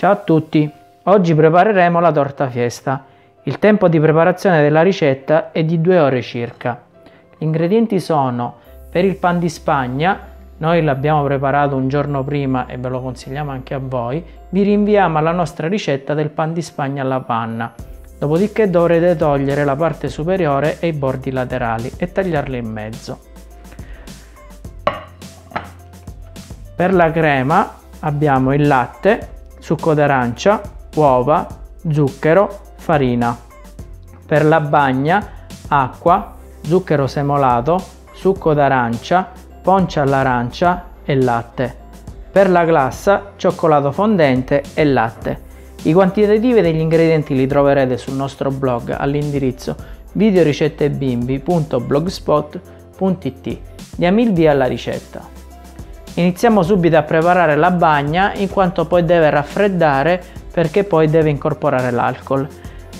Ciao a tutti, oggi prepareremo la torta fiesta. Il tempo di preparazione della ricetta è di 2 ore circa. Gli ingredienti sono per il pan di spagna, noi l'abbiamo preparato un giorno prima e ve lo consigliamo anche a voi, vi rinviamo alla nostra ricetta del pan di spagna alla panna. Dopodiché dovrete togliere la parte superiore e i bordi laterali e tagliarli in mezzo. Per la crema abbiamo il latte, succo d'arancia, uova, zucchero, farina. Per la bagna, acqua, zucchero semolato, succo d'arancia, poncia all'arancia e latte. Per la glassa, cioccolato fondente e latte. I quantitativi degli ingredienti li troverete sul nostro blog all'indirizzo videoricettebimbi.blogspot.it. Diamo il via alla ricetta. Iniziamo subito a preparare la bagna in quanto poi deve raffreddare perché poi deve incorporare l'alcol.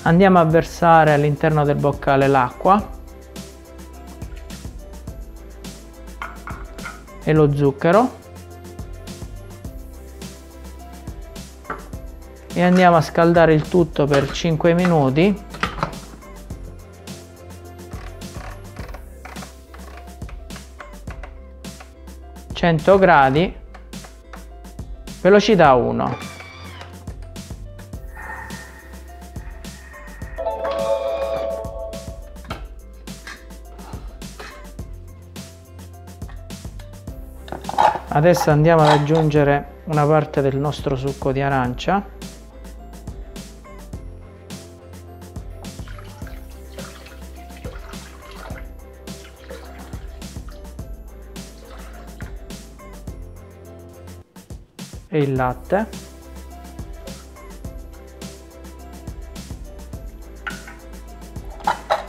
Andiamo a versare all'interno del boccale l'acqua e lo zucchero e andiamo a scaldare il tutto per 5 minuti 100 gradi velocità 1 adesso andiamo ad aggiungere una parte del nostro succo di arancia e il latte.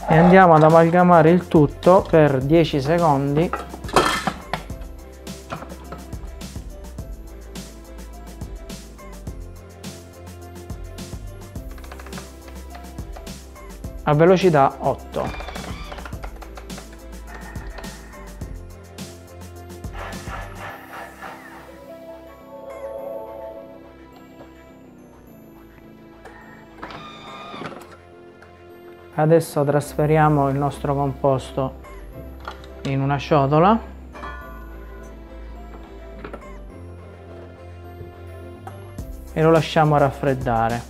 E andiamo ad amalgamare il tutto per 10 secondi. A velocità 8 adesso trasferiamo il nostro composto in una ciotola. E lo lasciamo raffreddare.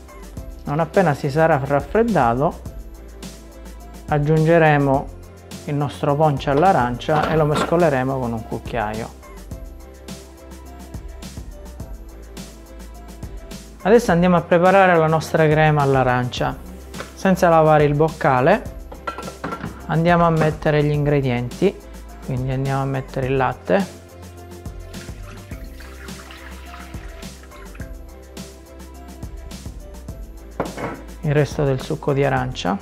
Non appena si sarà raffreddato aggiungeremo il nostro ponce all'arancia e lo mescoleremo con un cucchiaio. Adesso andiamo a preparare la nostra crema all'arancia senza lavare il boccale andiamo a mettere gli ingredienti. Quindi andiamo a mettere il latte. Il resto del succo di arancia.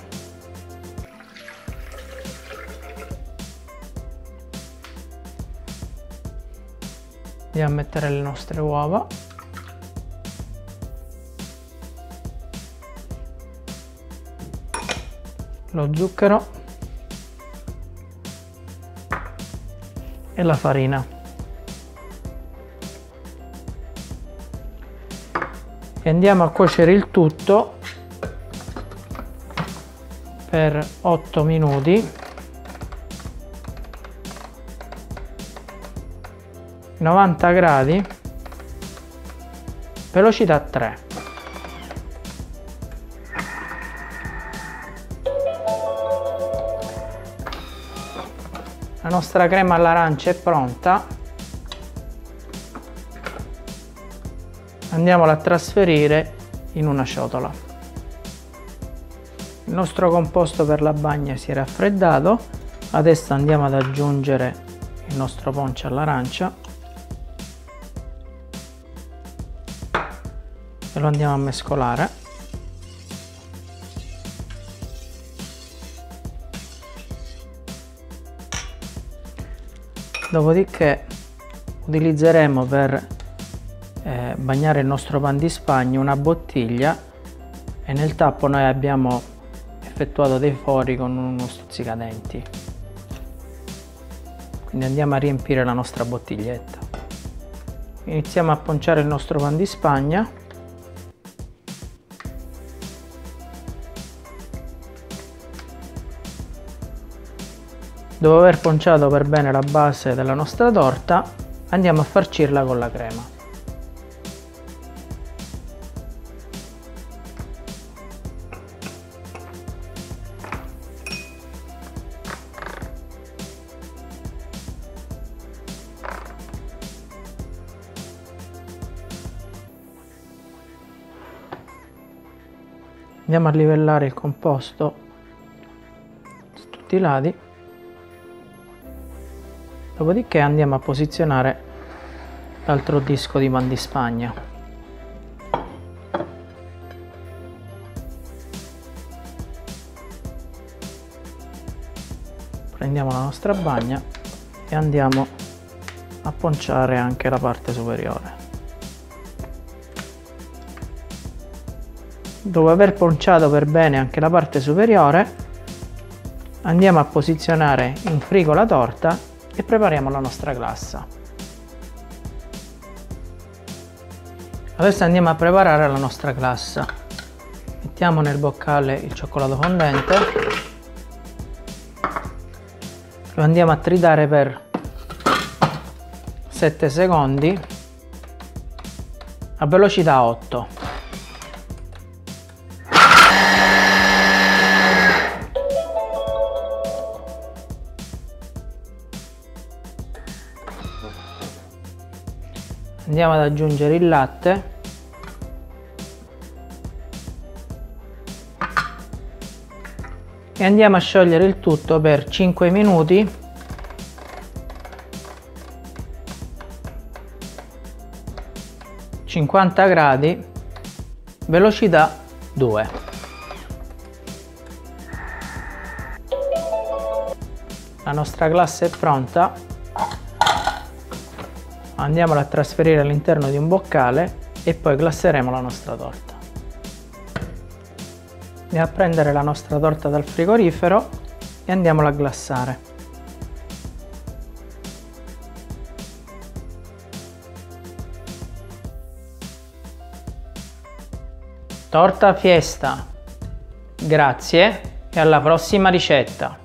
Andiamo a mettere le nostre uova lo zucchero e la farina. E andiamo a cuocere il tutto per 8 minuti. 90 gradi velocità 3 la nostra crema all'arancia è pronta. Andiamola a trasferire in una ciotola. Il nostro composto per la bagna si è raffreddato. Adesso andiamo ad aggiungere il nostro ponce all'arancia. E lo andiamo a mescolare dopodiché utilizzeremo per eh, bagnare il nostro pan di spagna una bottiglia e nel tappo noi abbiamo effettuato dei fori con uno stuzzicadenti. Quindi andiamo a riempire la nostra bottiglietta. Iniziamo a ponciare il nostro pan di spagna Dopo aver ponciato per bene la base della nostra torta, andiamo a farcirla con la crema. Andiamo a livellare il composto su tutti i lati dopodiché andiamo a posizionare l'altro disco di man di spagna. Prendiamo la nostra bagna e andiamo a ponciare anche la parte superiore. Dopo aver ponciato per bene anche la parte superiore andiamo a posizionare in frigo la torta e prepariamo la nostra glassa. Adesso andiamo a preparare la nostra glassa. Mettiamo nel boccale il cioccolato fondente, lo andiamo a tritare per 7 secondi a velocità 8. Andiamo ad aggiungere il latte. E andiamo a sciogliere il tutto per 5 minuti. cinquanta gradi velocità 2 la nostra classe è pronta andiamola a trasferire all'interno di un boccale e poi glasseremo la nostra torta. Andiamo a prendere la nostra torta dal frigorifero e andiamola a glassare. Torta fiesta! Grazie e alla prossima ricetta!